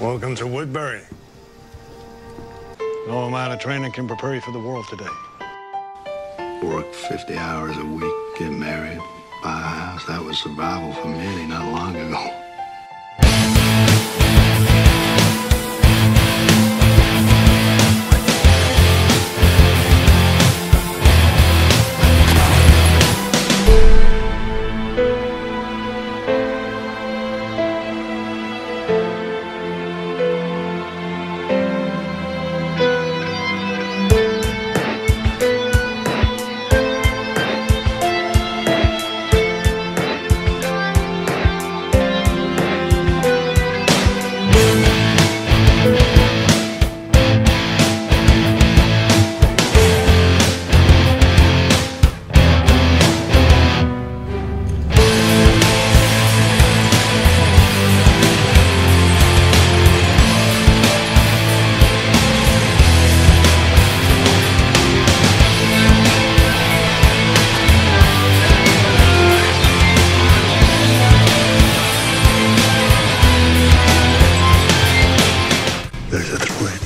Welcome to Woodbury. No amount of training can prepare you for the world today. Work 50 hours a week, get married, buy a house. That was survival for many not long ago.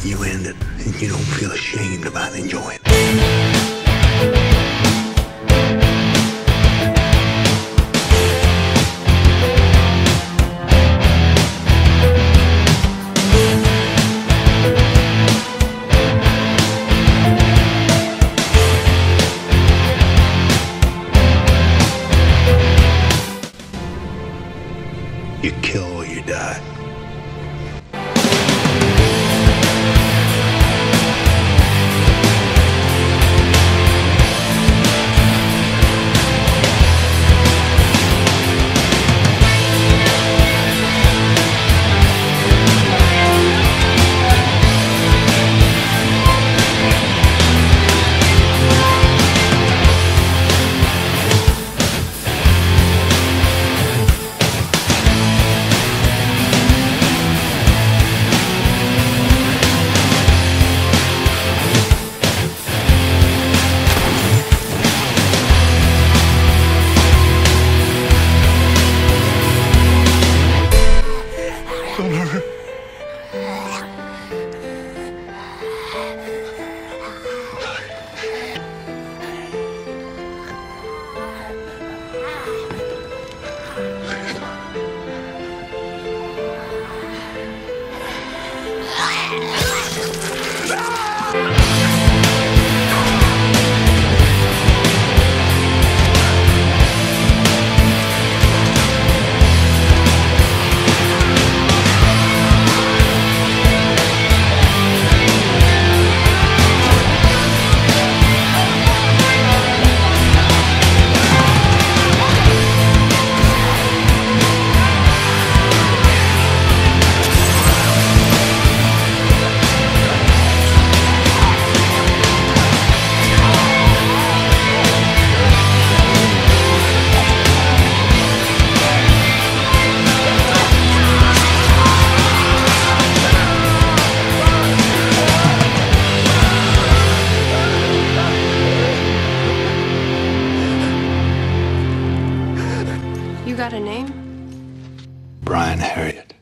You ended, and you don't feel ashamed about enjoying it. You kill or you die. You got a name? Brian Heriot.